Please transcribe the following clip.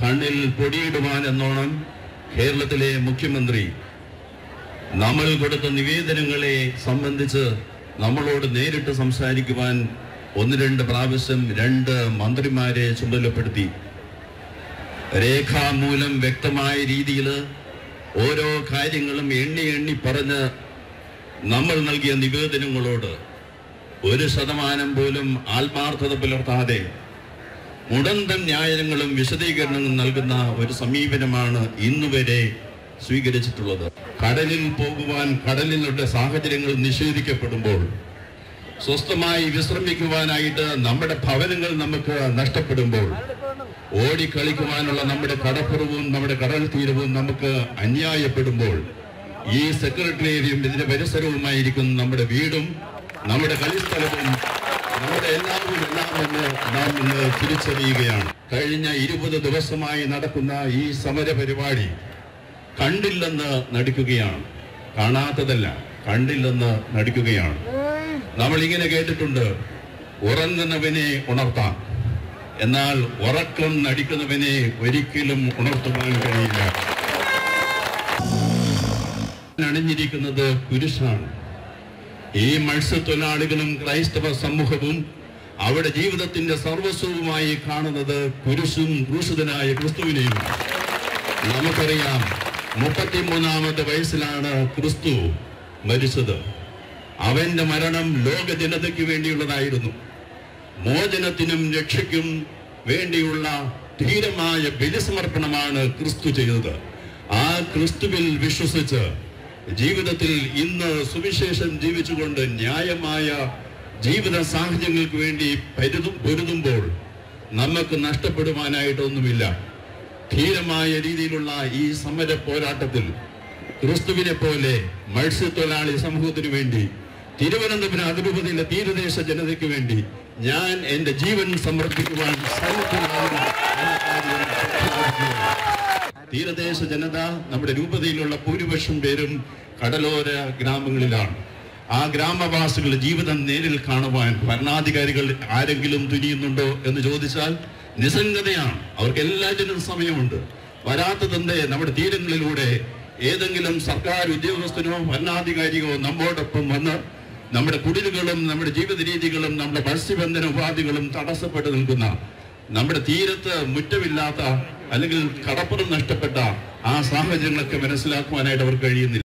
കണ്ണിൽ പൊടിയിടുവാൻ എന്നോണം കേരളത്തിലെ മുഖ്യമന്ത്രി നമ്മൾ കൊടുത്ത നിവേദനങ്ങളെ സംബന്ധിച്ച് നമ്മളോട് നേരിട്ട് സംസാരിക്കുവാൻ ഒന്ന് രണ്ട് പ്രാവശ്യം രണ്ട് മന്ത്രിമാരെ ചുമതലപ്പെടുത്തി. രേഖാമൂലം വ്യക്തമായ രീതിയിൽ ഓരോ കാര്യങ്ങളും എണ്ണി എണ്ണി പറഞ്ഞ് നമ്മൾ നൽകിയ നിവേദനങ്ങളോട് ഒരു ശതമാനം പോലും ആത്മാർത്ഥത പുലർത്താതെ മുടന്തൻ ന്യായങ്ങളും വിശദീകരണങ്ങളും നൽകുന്ന ഒരു സമീപനമാണ് ഇന്നുവരെ സ്വീകരിച്ചിട്ടുള്ളത്. കടലിൽ പോകുവാൻ കടലിലുള്ള സാഹചര്യങ്ങൾ നിഷേധിക്കപ്പെടുമ്പോൾ സ്വസ്ഥമായി വിശ്രമിക്കുവാനായിട്ട് നമ്മുടെ ഭവനങ്ങൾ നമുക്ക് നഷ്ടപ്പെടുമ്പോൾ ഓടിക്കളിക്കുവാനുള്ള നമ്മുടെ കടപ്പുറവും നമ്മുടെ കടൽ തീരവും നമുക്ക് അന്യായപ്പെടുമ്പോൾ ഈ സെക്രട്ടേറിയറ്റും ഇതിന്റെ പരിസരവുമായിരിക്കുന്ന നമ്മുടെ വീടും നമ്മുടെ കളിസ്ഥലവും നമ്മുടെ എല്ലാവരും എല്ലാമെന്ന് നാം ഇന്ന് തിരിച്ചറിയുകയാണ്. കഴിഞ്ഞ ഇരുപത് ദിവസമായി നടക്കുന്ന ഈ സമര പരിപാടി കണ്ടില്ലെന്ന് നടിക്കുകയാണ്. കാണാത്തതല്ല കണ്ടില്ലെന്ന് നടിക്കുകയാണ്. നമ്മൾ ഇങ്ങനെ കേട്ടിട്ടുണ്ട് ഉറങ്ങുന്നവനെ ഉണർത്താം. എന്നാൽ ഉറക്കം നടിക്കുന്നവനെ ഒരിക്കലും ഉണർത്തുവാൻ കഴിയില്ല. അണിഞ്ഞിരിക്കുന്നത് പുരുഷാണ് ഈ മത്സ്യത്തൊഴിലാളികളും ക്രൈസ്തവ സമൂഹവും അവിടെ ജീവിതത്തിന്റെ സർവസ്വവുമായി കാണുന്നത് കുരിശും ക്രൂശിതനായ ക്രിസ്തുവിനെയും. നമുക്കറിയാം മുപ്പത്തിമൂന്നാമത്തെ വയസ്സിലാണ് ക്രിസ്തു മരിച്ചത്. അവന്റെ മരണം ലോക ജനതയ്ക്ക് വേണ്ടിയുള്ളതായിരുന്നു. മോചനത്തിനും രക്ഷയ്ക്കും വേണ്ടിയുള്ള ധീരമായ ബലിസമർപ്പണമാണ് ക്രിസ്തു ചെയ്തത്. ആ ക്രിസ്തുവിൽ വിശ്വസിച്ച് ജീവിതത്തിൽ ഇന്ന് സുവിശേഷം ജീവിച്ചുകൊണ്ട് ന്യായമായ ജീവിത സാഹചര്യങ്ങൾക്ക് വേണ്ടി പരുതും പൊരുതുമ്പോൾ നമുക്ക് നഷ്ടപ്പെടുവാനായിട്ടൊന്നുമില്ല ധീരമായ രീതിയിലുള്ള ഈ സമര പോരാട്ടത്തിൽ ക്രിസ്തുവിനെ പോലെ മത്സ്യത്തൊഴിലാളി സമൂഹത്തിനു വേണ്ടി തിരുവനന്തപുരം അതിരൂപതയിലെ തീരദേശ ജനതയ്ക്ക് വേണ്ടി ഞാൻ എന്റെ ജീവൻ സമർപ്പിക്കുവാൻ സാധിക്കുന്നു. തീരദേശ ജനത നമ്മുടെ രൂപതയിലുള്ള ഭൂരിപക്ഷം പേരും കടലോര ഗ്രാമങ്ങളിലാണ്. ആ ഗ്രാമവാസികളുടെ ജീവിതം നേരിൽ കാണുവാൻ ഭരണാധികാരികൾ ആരെങ്കിലും തുനിയുന്നുണ്ടോ എന്ന് ചോദിച്ചാൽ നിസ്സംഗതയാണ്. അവർക്ക് എല്ലാറ്റിനും സമയമുണ്ട്. വരാത്തതെന്തേ? നമ്മുടെ തീരങ്ങളിലൂടെ ഏതെങ്കിലും സർക്കാർ ഉദ്യോഗസ്ഥനോ ഭരണാധികാരിയോ നമ്മോടൊപ്പം വന്ന് നമ്മുടെ കുടിലുകളും നമ്മുടെ ജീവിത രീതികളും നമ്മുടെ മത്സ്യബന്ധന ഉപാധികളും തടസ്സപ്പെട്ടു നിൽക്കുന്ന നമ്മുടെ തീരത്ത് മുറ്റമില്ലാത്ത അല്ലെങ്കിൽ കടപ്പുറം നഷ്ടപ്പെട്ട ആ സാഹചര്യങ്ങളൊക്കെ മനസ്സിലാക്കുവാനായിട്ട് അവർ കഴിയുന്നില്ല.